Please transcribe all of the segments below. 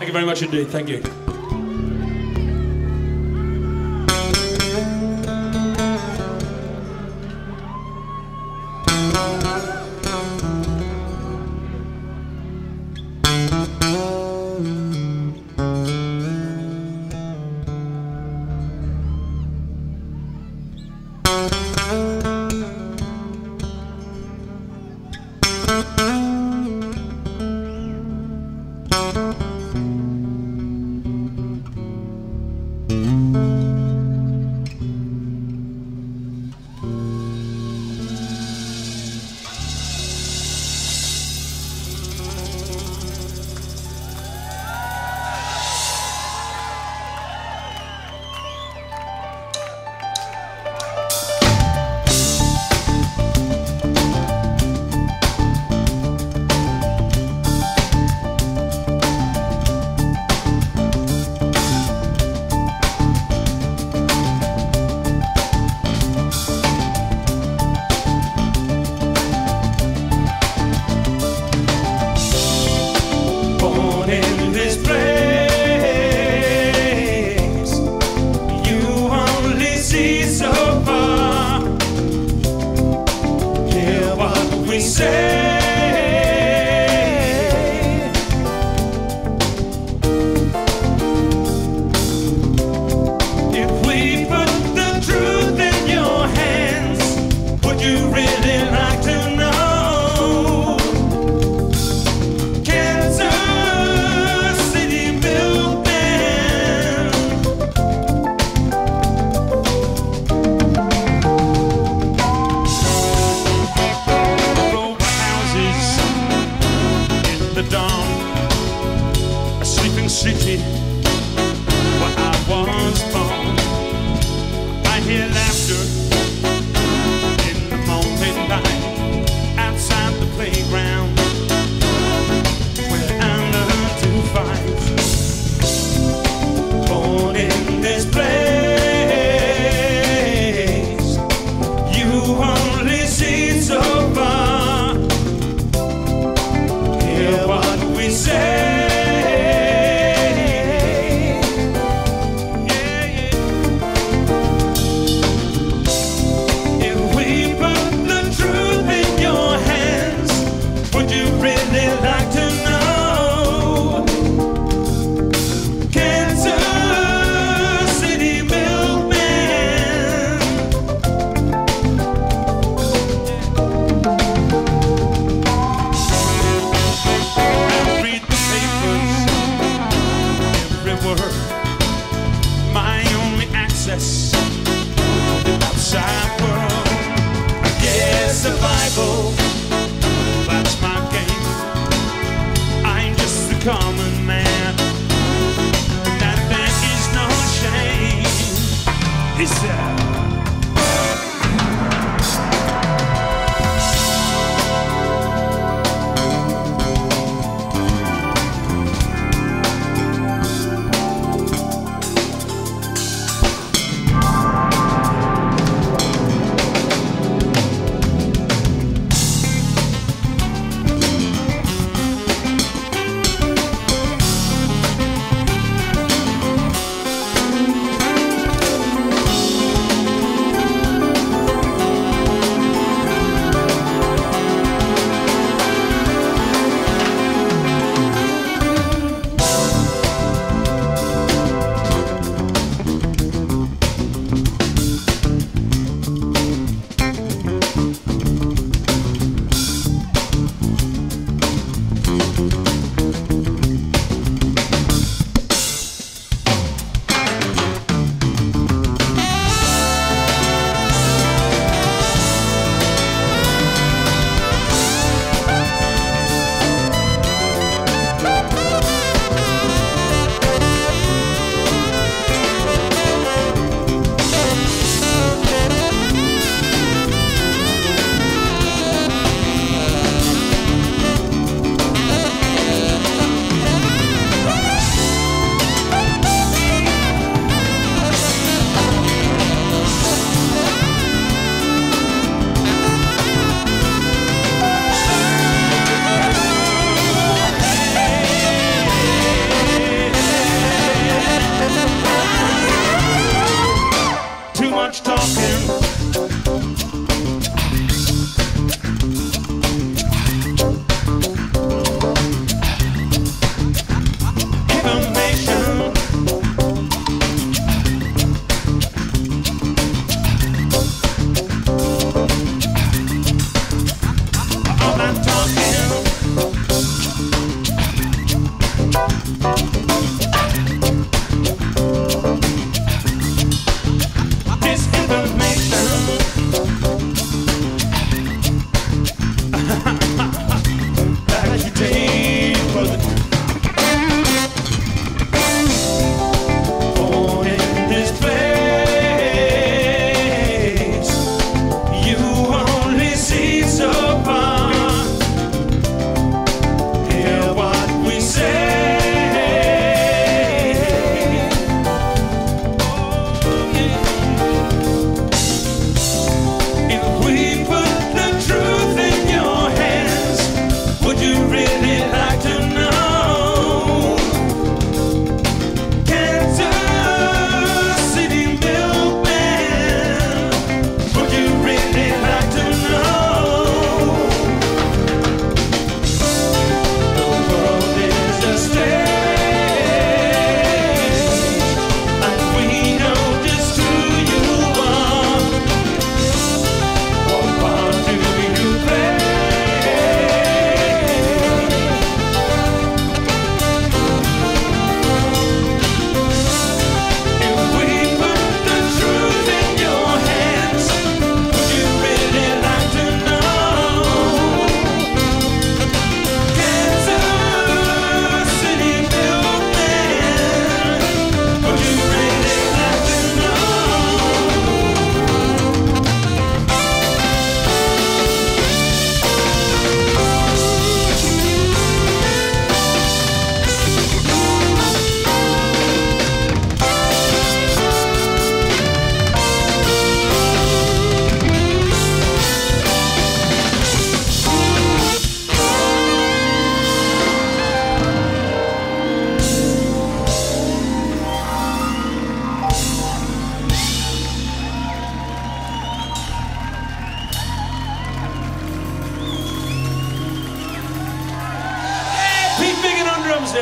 Thank you very much indeed. Thank you. the dawn. A sleeping city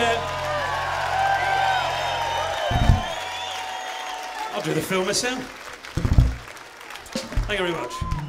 it. I'll do the film myself. Thank you very much.